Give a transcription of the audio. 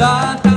chocolate.